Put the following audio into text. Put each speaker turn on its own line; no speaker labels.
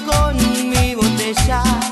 con mi botella.